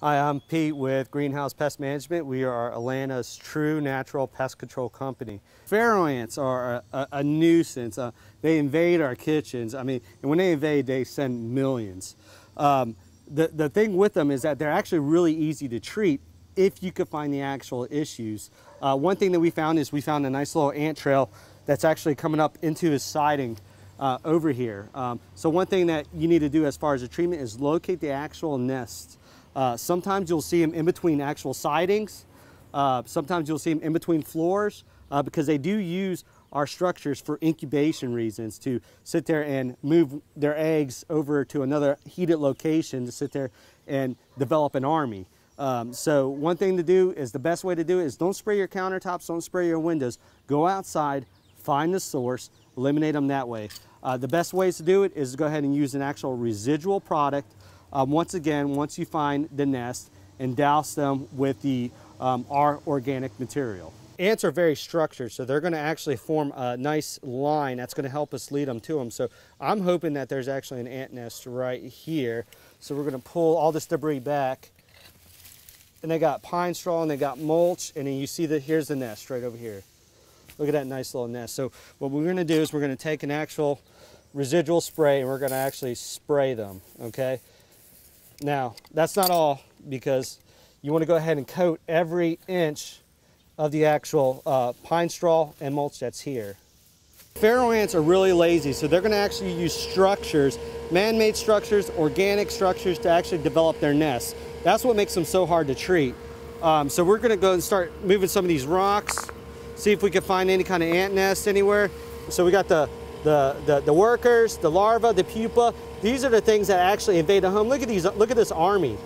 Hi, I'm Pete with Greenhouse Pest Management. We are Atlanta's true natural pest control company. Pharaoh ants are a, a, a nuisance. Uh, they invade our kitchens. I mean, and when they invade, they send millions. Um, the, the thing with them is that they're actually really easy to treat if you could find the actual issues. Uh, one thing that we found is we found a nice little ant trail that's actually coming up into his siding uh, over here. Um, so one thing that you need to do as far as the treatment is locate the actual nest. Uh, sometimes you'll see them in between actual sidings. Uh, sometimes you'll see them in between floors uh, because they do use our structures for incubation reasons to sit there and move their eggs over to another heated location to sit there and develop an army. Um, so one thing to do is the best way to do it is don't spray your countertops, don't spray your windows. Go outside, find the source, eliminate them that way. Uh, the best ways to do it is go ahead and use an actual residual product um, once again, once you find the nest and douse them with the um, our organic material. Ants are very structured, so they're gonna actually form a nice line that's gonna help us lead them to them. So I'm hoping that there's actually an ant nest right here. So we're gonna pull all this debris back. And they got pine straw and they got mulch, and then you see that here's the nest right over here. Look at that nice little nest. So what we're gonna do is we're gonna take an actual residual spray and we're gonna actually spray them, okay? Now, that's not all because you want to go ahead and coat every inch of the actual uh, pine straw and mulch that's here. Pharaoh ants are really lazy, so they're going to actually use structures, man-made structures, organic structures to actually develop their nests. That's what makes them so hard to treat. Um, so we're going to go and start moving some of these rocks, see if we can find any kind of ant nest anywhere. So we got the the, the, the workers, the larva, the pupa. These are the things that actually invade the home. Look at these, look at this army.